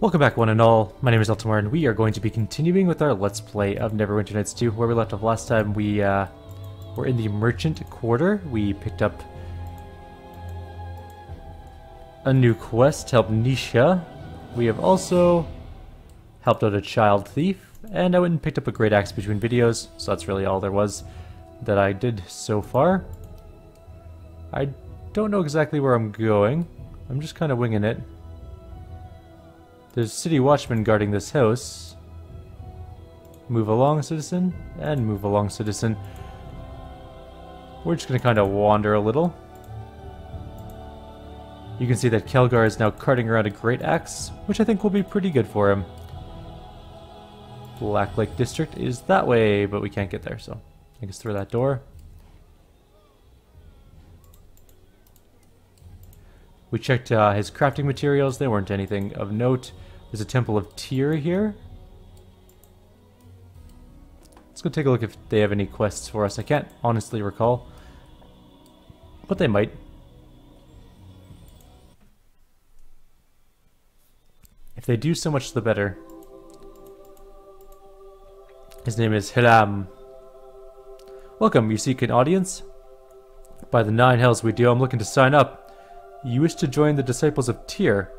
Welcome back one and all, my name is Eltimar and we are going to be continuing with our Let's Play of Neverwinter Nights 2. Where we left off last time, we uh, were in the Merchant Quarter. We picked up a new quest to help Nisha. We have also helped out a child thief, and I went and picked up a great axe between videos, so that's really all there was that I did so far. I don't know exactly where I'm going. I'm just kind of winging it. There's city watchmen guarding this house. Move along, citizen, and move along, citizen. We're just gonna kind of wander a little. You can see that Khelgar is now carting around a great axe, which I think will be pretty good for him. Black Lake District is that way, but we can't get there, so I guess through that door. We checked uh, his crafting materials. They weren't anything of note. There's a Temple of Tyr here. Let's go take a look if they have any quests for us. I can't honestly recall. But they might. If they do, so much the better. His name is Hiram. Welcome, you seek an audience? By the nine hells we do, I'm looking to sign up. You wish to join the Disciples of Tyr?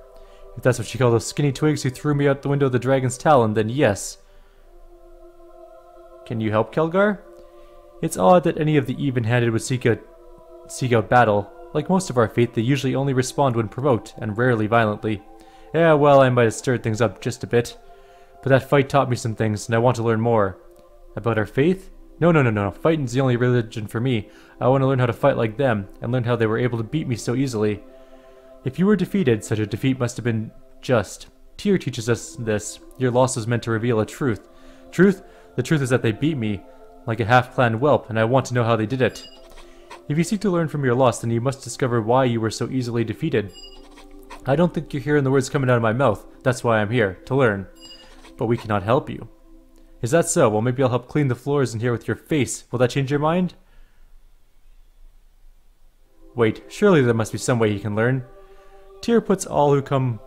If that's what you call those skinny twigs who threw me out the window of the Dragon's Talon, then yes. Can you help, Khelgar? It's odd that any of the even-handed would seek out, seek out battle. Like most of our faith, they usually only respond when provoked, and rarely violently. Yeah, well, I might have stirred things up just a bit. But that fight taught me some things, and I want to learn more. About our faith? No, no, no, no. Fighting's the only religion for me. I want to learn how to fight like them, and learn how they were able to beat me so easily. If you were defeated, such a defeat must have been just. Tyr teaches us this. Your loss is meant to reveal a truth. Truth? The truth is that they beat me, like a half-clan whelp, and I want to know how they did it. If you seek to learn from your loss, then you must discover why you were so easily defeated. I don't think you're hearing the words coming out of my mouth. That's why I'm here, to learn. But we cannot help you. Is that so? Well, maybe I'll help clean the floors in here with your face. Will that change your mind? Wait, surely there must be some way he can learn. Tyr puts all who come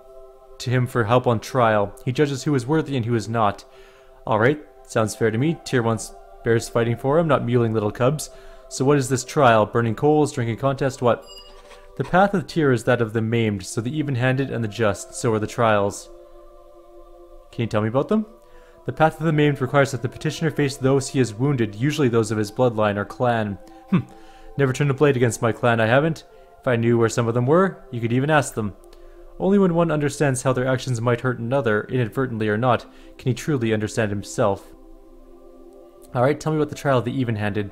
to him for help on trial. He judges who is worthy and who is not. Alright, sounds fair to me. Tyr wants bears fighting for him, not mewling little cubs. So what is this trial? Burning coals, drinking contest, what? The path of Tyr is that of the maimed, so the even-handed and the just, so are the trials. Can you tell me about them? The path of the maimed requires that the petitioner face those he has wounded, usually those of his bloodline or clan. Hm, never turned a blade against my clan, I haven't. If I knew where some of them were, you could even ask them. Only when one understands how their actions might hurt another, inadvertently or not, can he truly understand himself. Alright, tell me about the trial of the even-handed.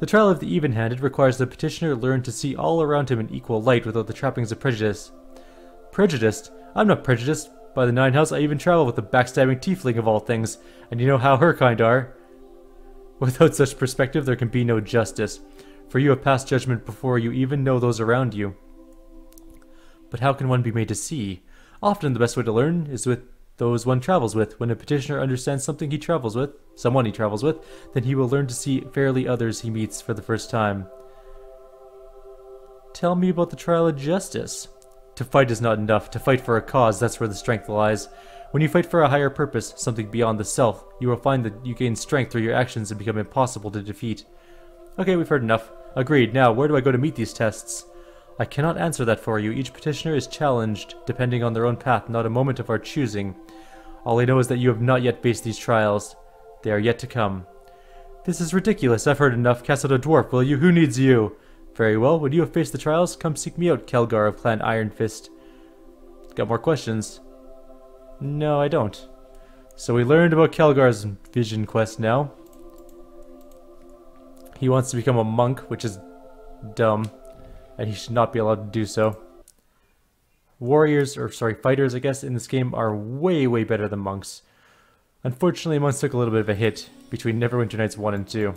The trial of the even-handed requires the petitioner learn to see all around him in equal light without the trappings of prejudice. Prejudiced? I'm not prejudiced. By the Nine Hells, I even travel with the backstabbing tiefling of all things, and you know how her kind are. Without such perspective, there can be no justice, for you have passed judgment before you even know those around you. But how can one be made to see? Often the best way to learn is with those one travels with. When a petitioner understands something he travels with, someone he travels with, then he will learn to see fairly others he meets for the first time. Tell me about the trial of justice. To fight is not enough. To fight for a cause, that's where the strength lies. When you fight for a higher purpose, something beyond the self, you will find that you gain strength through your actions and become impossible to defeat. Okay, we've heard enough. Agreed. Now, where do I go to meet these tests? I cannot answer that for you. Each petitioner is challenged, depending on their own path, not a moment of our choosing. All I know is that you have not yet faced these trials. They are yet to come. This is ridiculous. I've heard enough. Cast out a dwarf, will you? Who needs you? Very well, when you have faced the trials, come seek me out, Khelgar of Clan Iron Fist. Got more questions? No, I don't. So we learned about Khelgar's vision quest now. He wants to become a monk, which is dumb, and he should not be allowed to do so. Warriors, or sorry, fighters, I guess, in this game are way, way better than monks. Unfortunately, monks took a little bit of a hit between Neverwinter Nights 1 and 2.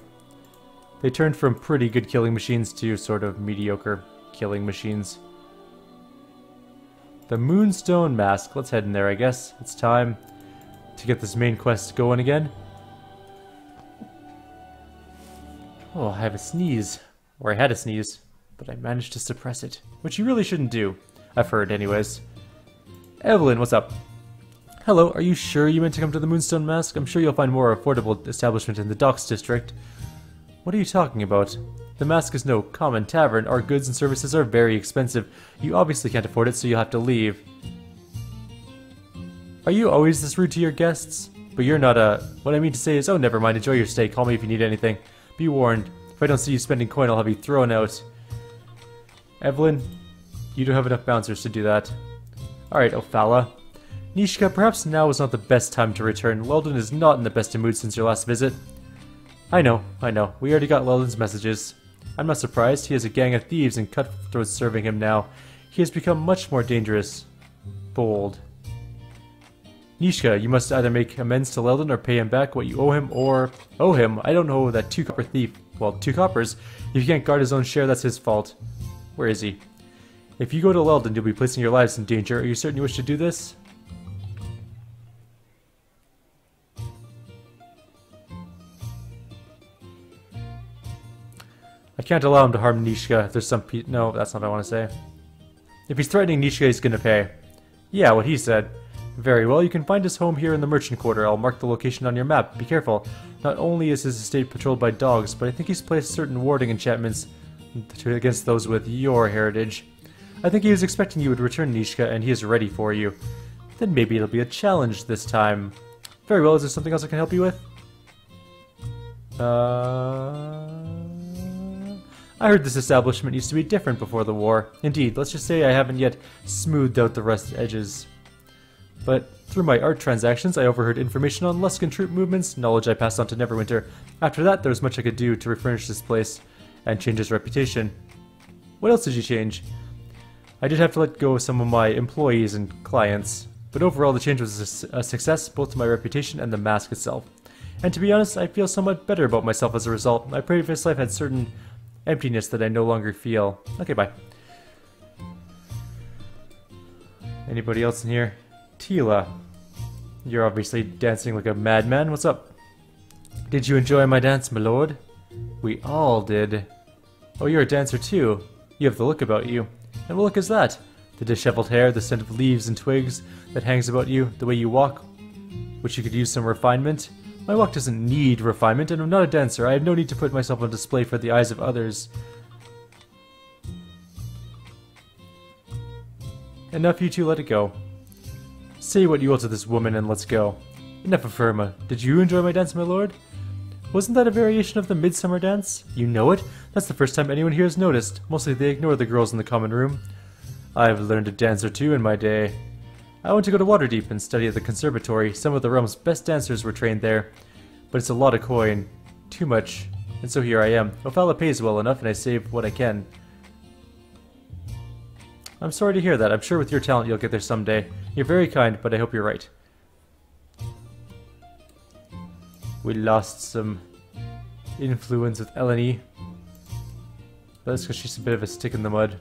They turned from pretty good killing machines to sort of mediocre killing machines. The Moonstone Mask. Let's head in there, I guess. It's time to get this main quest going again. Oh, I have a sneeze. Or I had a sneeze, but I managed to suppress it. Which you really shouldn't do. I've heard, anyways. Evelyn, what's up? Hello, are you sure you meant to come to the Moonstone Mask? I'm sure you'll find more affordable establishment in the Docks District. What are you talking about? The Mask is no common tavern. Our goods and services are very expensive. You obviously can't afford it, so you'll have to leave. Are you always this rude to your guests? But you're not a... What I mean to say is, oh, never mind, enjoy your stay. Call me if you need anything. Be warned, if I don't see you spending coin, I'll have you thrown out. Evelyn, you don't have enough bouncers to do that. Alright, Ophala. Neeshka, perhaps now is not the best time to return. Leldon is not in the best of mood since your last visit. I know, I know. We already got Leldon's messages. I'm not surprised. He has a gang of thieves and cutthroats serving him now. He has become much more dangerous. Bold. Neeshka, you must either make amends to Leldon or pay him back what you owe him, or... Owe him? I don't know that two copper thief... Well, two coppers. If he can't guard his own share, that's his fault. Where is he? If you go to Leldon, you'll be placing your lives in danger. Are you certain you wish to do this? I can't allow him to harm Neeshka. if There's some pe- No, that's not what I want to say. If he's threatening Neeshka, he's gonna pay. Yeah, what he said. Very well, you can find his home here in the Merchant Quarter. I'll mark the location on your map. Be careful. Not only is his estate patrolled by dogs, but I think he's placed certain warding enchantments to, against those with your heritage. I think he was expecting you would return Neeshka, and he is ready for you. Then maybe it'll be a challenge this time. Very well, is there something else I can help you with? Uh... I heard this establishment used to be different before the war. Indeed, let's just say I haven't yet smoothed out the rust edges. But through my art transactions, I overheard information on Luskan troop movements, knowledge I passed on to Neverwinter. After that, there was much I could do to refurnish this place and change its reputation. What else did you change? I did have to let go of some of my employees and clients, but overall the change was a success both to my reputation and the mask itself. And to be honest, I feel somewhat better about myself as a result. My previous life had certain emptiness that I no longer feel. Okay, bye. Anybody else in here? Tila. You're obviously dancing like a madman. What's up? Did you enjoy my dance, my lord? We all did. Oh, you're a dancer too. You have the look about you. And what look is that? The disheveled hair, the scent of leaves and twigs that hangs about you, the way you walk, which you could use some refinement. My walk doesn't need refinement, and I'm not a dancer. I have no need to put myself on display for the eyes of others. Enough you two let it go. Say what you will to this woman and let's go. Enough of Irma. Did you enjoy my dance, my lord? Wasn't that a variation of the Midsummer Dance? You know it? That's the first time anyone here has noticed. Mostly they ignore the girls in the common room. I've learned a dance or two in my day. I went to go to Waterdeep and study at the conservatory. Some of the realm's best dancers were trained there. But it's a lot of coin. Too much. And so here I am. Ophala pays well enough and I save what I can. I'm sorry to hear that. I'm sure with your talent you'll get there someday. You're very kind, but I hope you're right. We lost some influence with Elanee. But that's because she's a bit of a stick in the mud.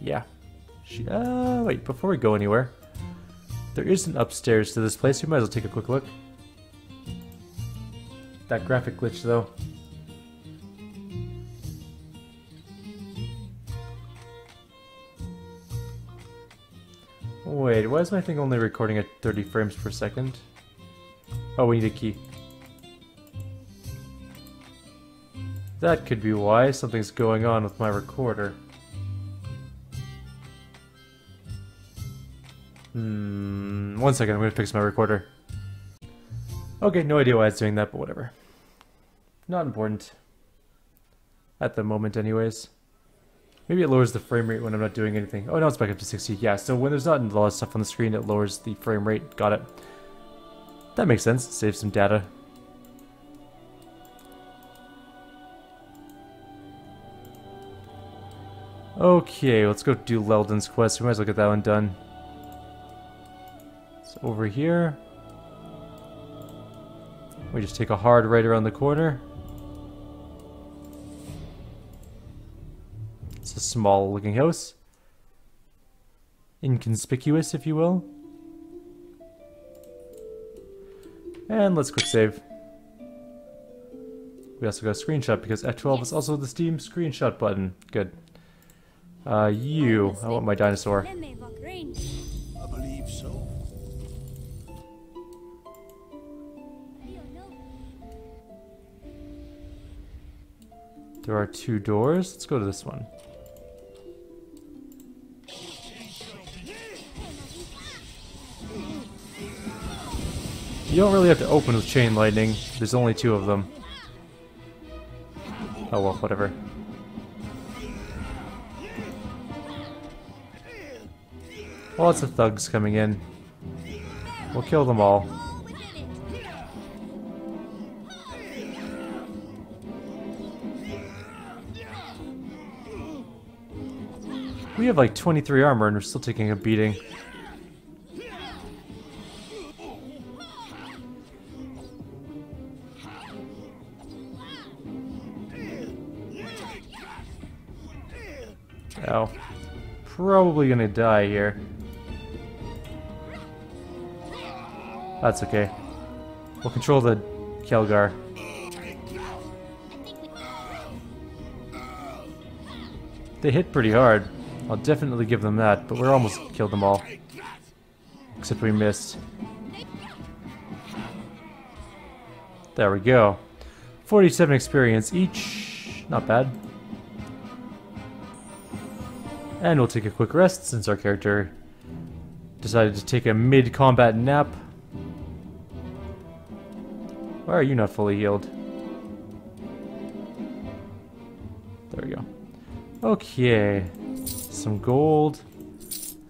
Yeah. She, uh, wait, before we go anywhere, there is an upstairs to this place. We might as well take a quick look. That graphic glitch, though. Wait, why is my thing only recording at 30 frames per second? Oh, we need a key. That could be why something's going on with my recorder. Hmm, one second, I'm gonna fix my recorder. Okay, no idea why it's doing that, but whatever. Not important. At the moment, anyways. Maybe it lowers the frame rate when I'm not doing anything. Oh, now it's back up to 60. Yeah, so when there's not a lot of stuff on the screen, it lowers the frame rate. Got it. That makes sense. Save some data. Okay, let's go do Leldon's quest. We might as well get that one done So over here. We just take a hard right around the corner. Small looking house. Inconspicuous, if you will. And let's quick save. We also got a screenshot because F12 yes. is also the Steam screenshot button. Good. Uh, you. I want my dinosaur. I believe so. There are two doors. Let's go to this one. You don't really have to open with chain lightning. There's only two of them. Oh well, whatever. Lots of thugs coming in. We'll kill them all. We have like 23 armor and we're still taking a beating. Probably gonna die here. That's okay. We'll control the Khelgar. They hit pretty hard. I'll definitely give them that, but we're almost killed them all. Except we missed. There we go. 47 experience each. Not bad. And we'll take a quick rest since our character decided to take a mid-combat nap. Why are you not fully healed? There we go. Okay. Some gold.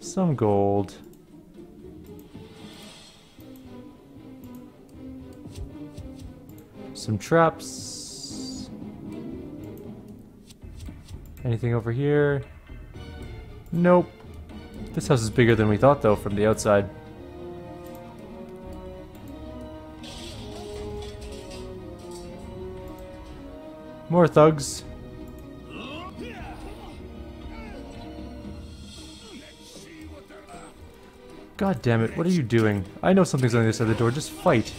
Some gold. Some traps. Anything over here? Nope. This house is bigger than we thought, though, from the outside. More thugs. God damn it, what are you doing? I know something's on the other side of the door, just fight.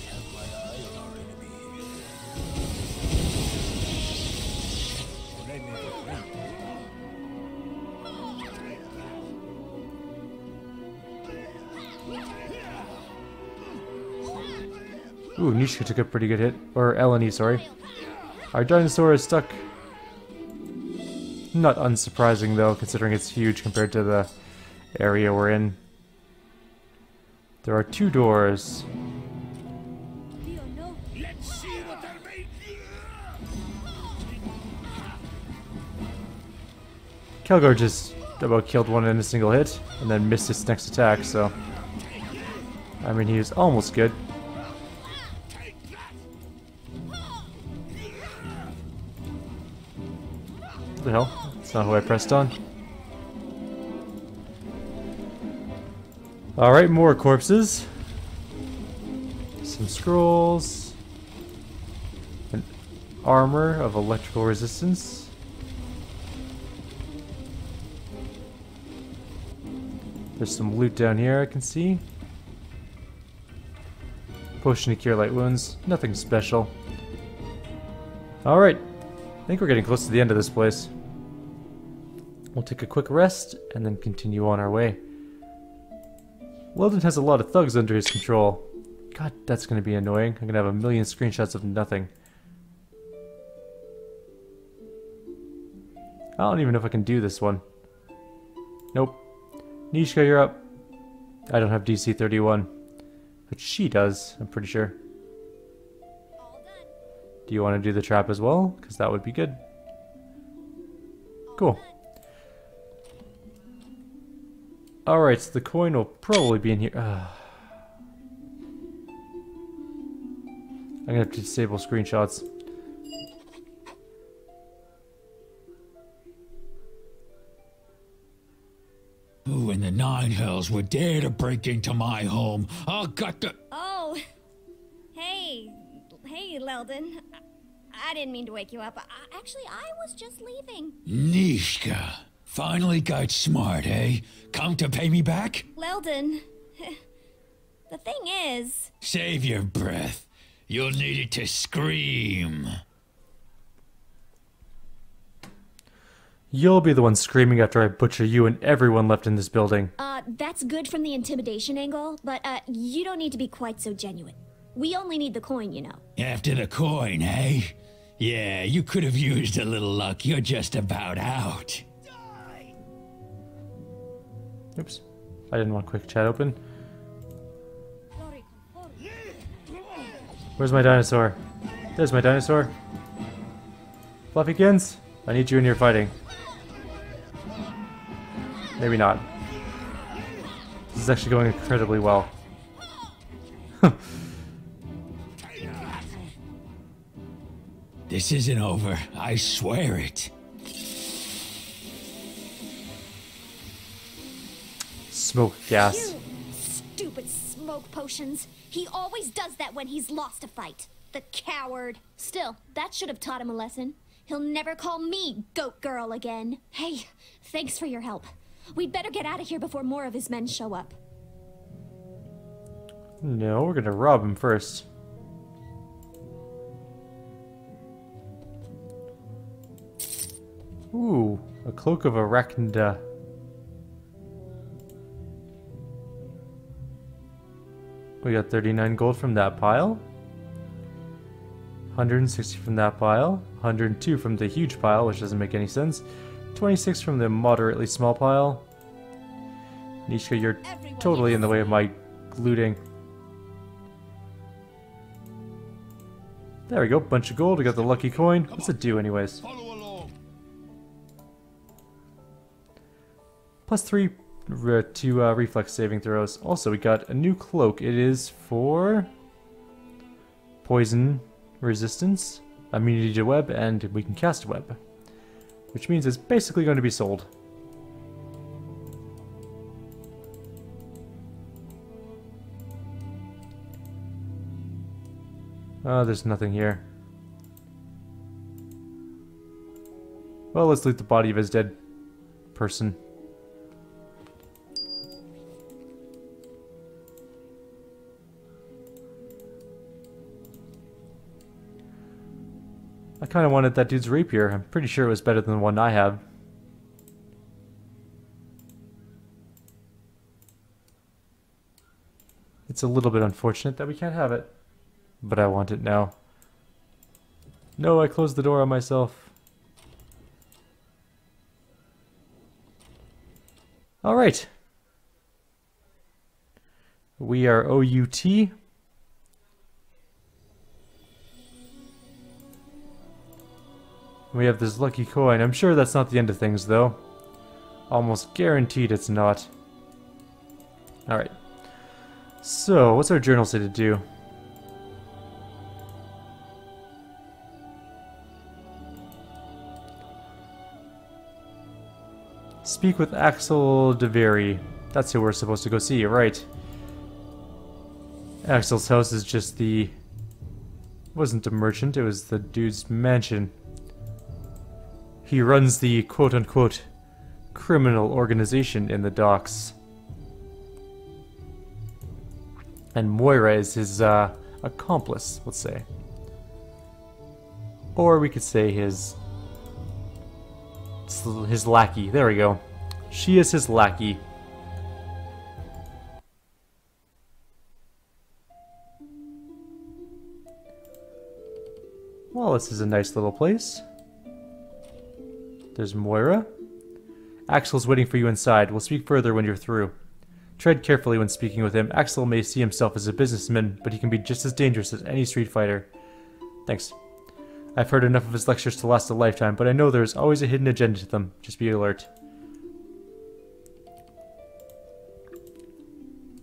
Neeshka took a pretty good hit. Or Elanee, sorry. Our dinosaur is stuck. Not unsurprising, though, considering it's huge compared to the area we're in. There are two doors. Khelgar just about killed one in a single hit, and then missed his next attack, so... I mean, he was almost good. That's not who I pressed on. Alright, more corpses. Some scrolls. An armor of electrical resistance. There's some loot down here I can see. Potion to cure light wounds. Nothing special. Alright. I think we're getting close to the end of this place. We'll take a quick rest and then continue on our way. Leldon has a lot of thugs under his control. God, that's going to be annoying. I'm going to have a million screenshots of nothing. I don't even know if I can do this one. Nope. Neeshka, you're up. I don't have DC 31. But she does, I'm pretty sure. Do you want to do the trap as well? Because that would be good. Cool. Alright, so the coin will probably be in here. Uh, I'm gonna have to disable screenshots. Who in the nine hells would dare to break into my home? I'll got the. Oh, hey, hey, Leldon. I, I didn't mean to wake you up. I, actually, I was just leaving. Neeshka. Finally got smart, eh? Come to pay me back? Leldon, the thing is... Save your breath. You'll need it to scream. You'll be the one screaming after I butcher you and everyone left in this building. Uh, that's good from the intimidation angle, but, uh, you don't need to be quite so genuine. We only need the coin, you know. After the coin, eh? Yeah, you could have used a little luck. You're just about out. Oops. I didn't want quick chat open. Where's my dinosaur? There's my dinosaur. Fluffykins, I need you in your fighting. Maybe not. This is actually going incredibly well. This isn't over. I swear it. Smoke gas. You stupid smoke potions. He always does that when he's lost a fight. The coward. Still, that should have taught him a lesson. He'll never call me goat girl again. Hey, thanks for your help. We'd better get out of here before more of his men show up. No, we're gonna rob him first. Ooh, a cloak of Arachnia. We got 39 gold from that pile. 160 from that pile. 102 from the huge pile, which doesn't make any sense. 26 from the moderately small pile. Neeshka, you're totally in the way of my looting. There we go, bunch of gold. We got the lucky coin. What's it do, anyways? Plus Three to uh, reflex saving throws. Also, we got a new cloak. It is for poison resistance, immunity to web, and we can cast web. Which means it's basically going to be sold. Oh, there's nothing here. Well, let's loot the body of his dead person. Kind of wanted that dude's rapier. I'm pretty sure it was better than the one I have. It's a little bit unfortunate that we can't have it. But I want it now. No, I closed the door on myself. Alright. We are OUT. We have this lucky coin. I'm sure that's not the end of things, though. Almost guaranteed it's not. Alright. So, what's our journal say to do? Speak with Axle DeVary. That's who we're supposed to go see, right? Axle's house is just the... wasn't a merchant, it was the dude's mansion. He runs the quote-unquote criminal organization in the docks. And Moira is his uh, accomplice, let's say. Or we could say his his lackey. There we go. She is his lackey. Well, this is a nice little place. There's Moira. Axle's waiting for you inside. We'll speak further when you're through. Tread carefully when speaking with him. Axle may see himself as a businessman, but he can be just as dangerous as any street fighter. Thanks. I've heard enough of his lectures to last a lifetime, but I know there is always a hidden agenda to them. Just be alert.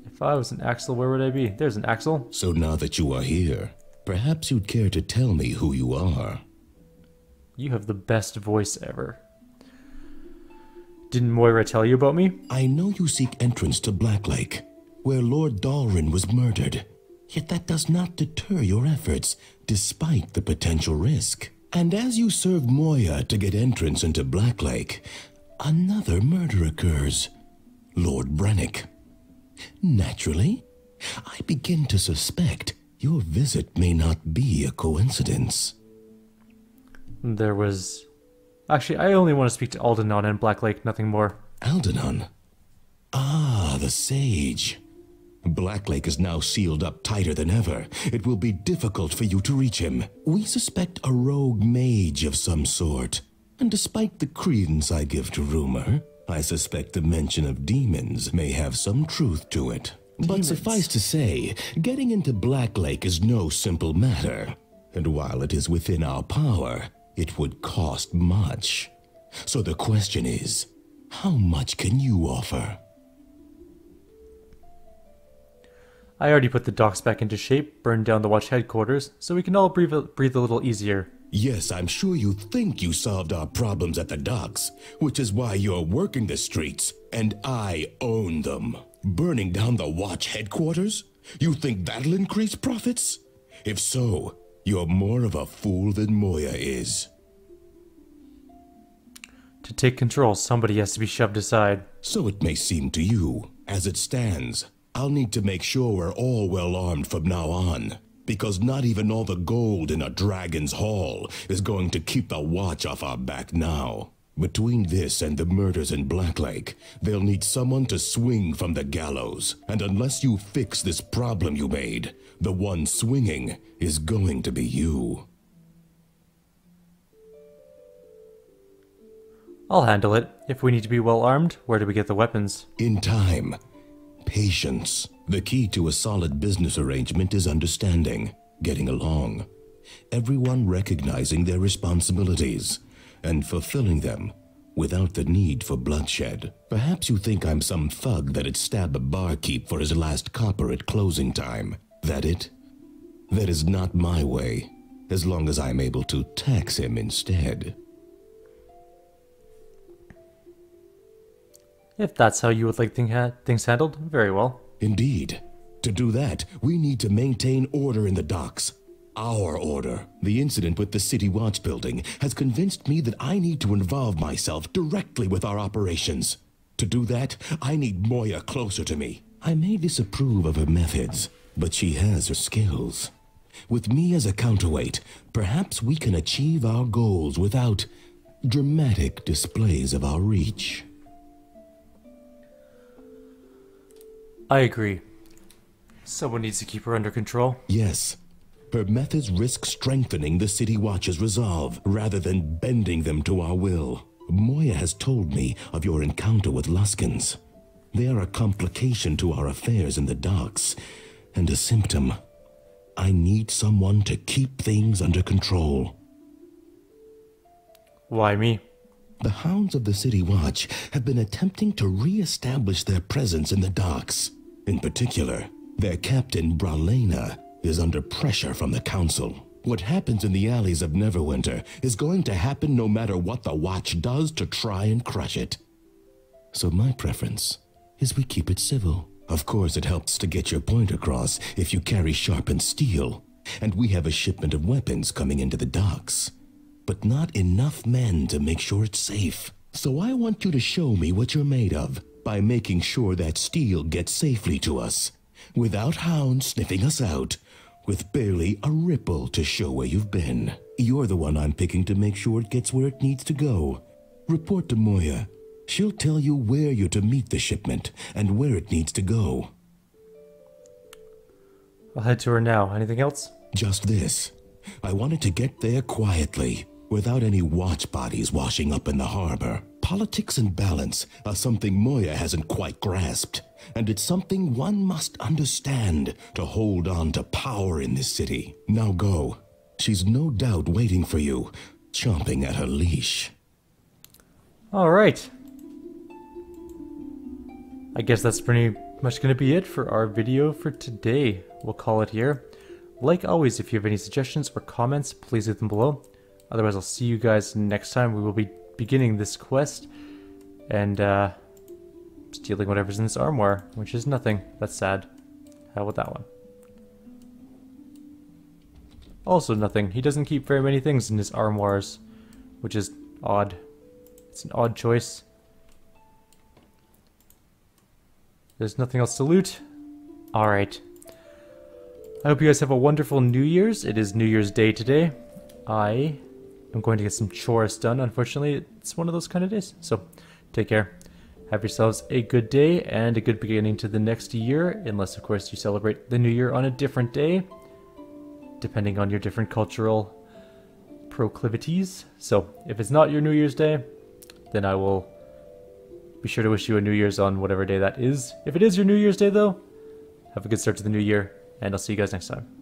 If I was an Axle, where would I be? There's an Axle. So now that you are here, perhaps you'd care to tell me who you are. You have the best voice ever. Didn't Moira tell you about me? I know you seek entrance to Blacklake, where Lord Dalrin was murdered. Yet that does not deter your efforts, despite the potential risk. And as you serve Moya to get entrance into Blacklake, another murder occurs. Lord Brennick. Naturally, I begin to suspect your visit may not be a coincidence. There was... Actually, I only want to speak to Aldanon and Black Lake, nothing more. Aldanon. Ah, the sage. Blacklake is now sealed up tighter than ever. It will be difficult for you to reach him. We suspect a rogue mage of some sort. And despite the credence I give to rumor, I suspect the mention of demons may have some truth to it. But suffice to say, getting into Blacklake is no simple matter. And while it is within our power, it would cost much. So the question is, how much can you offer? I already put the docks back into shape, burned down the watch headquarters, so we can all breathe a, breathe a little easier. Yes, I'm sure you think you solved our problems at the docks, which is why you're working the streets, and I own them. Burning down the watch headquarters? You think that'll increase profits? If so, you're more of a fool than Moya is. To take control, somebody has to be shoved aside. So it may seem to you. As it stands, I'll need to make sure we're all well armed from now on. Because not even all the gold in a dragon's hall is going to keep the watch off our back now. Between this and the murders in Blacklake, they'll need someone to swing from the gallows. And unless you fix this problem you made, the one swinging is going to be you. I'll handle it. If we need to be well armed, where do we get the weapons? In time, patience. The key to a solid business arrangement is understanding, getting along, everyone recognizing their responsibilities and fulfilling them without the need for bloodshed. Perhaps you think I'm some thug that'd stab a barkeep for his last copper at closing time. That it? That is not my way, as long as I'm able to tax him instead. If that's how you would like things handled, very well. Indeed. To do that, we need to maintain order in the docks. Our order. The incident with the City Watch building has convinced me that I need to involve myself directly with our operations. To do that, I need Moya closer to me. I may disapprove of her methods, but she has her skills. With me as a counterweight, perhaps we can achieve our goals without dramatic displays of our reach. I agree. Someone needs to keep her under control. Yes. Her methods risk strengthening the City Watch's resolve rather than bending them to our will. Moya has told me of your encounter with Luskans. They are a complication to our affairs in the docks, and a symptom. I need someone to keep things under control. Why me? The hounds of the City Watch have been attempting to re-establish their presence in the docks. In particular, their captain, Brelaina, is under pressure from the Council. What happens in the alleys of Neverwinter is going to happen no matter what the Watch does to try and crush it. So my preference is we keep it civil. Of course, it helps to get your point across if you carry sharpened steel, and we have a shipment of weapons coming into the docks but not enough men to make sure it's safe. So I want you to show me what you're made of by making sure that steel gets safely to us, without hounds sniffing us out, with barely a ripple to show where you've been. You're the one I'm picking to make sure it gets where it needs to go. Report to Moya. She'll tell you where you're to meet the shipment and where it needs to go. I'll head to her now. Anything else? Just this. I wanted to get there quietly, without any watch bodies washing up in the harbor. Politics and balance are something Moya hasn't quite grasped, and it's something one must understand to hold on to power in this city. Now go. She's no doubt waiting for you, chomping at her leash. Alright. I guess that's pretty much going to be it for our video for today. We'll call it here. Like always, if you have any suggestions or comments, please leave them below. Otherwise, I'll see you guys next time. We will be beginning this quest and uh, stealing whatever's in this armoire, which is nothing. That's sad. How about that one? Also nothing. He doesn't keep very many things in his armoires, which is odd. It's an odd choice. There's nothing else to loot. Alright. I hope you guys have a wonderful New Year's. It is New Year's Day today. I am going to get some chores done. Unfortunately, it's one of those kind of days. So, take care. Have yourselves a good day and a good beginning to the next year, unless, of course, you celebrate the new year on a different day, depending on your different cultural proclivities. So, if it's not your New Year's Day, then I will be sure to wish you a New Year's on whatever day that is. If it is your New Year's Day, though, have a good start to the new year, and I'll see you guys next time.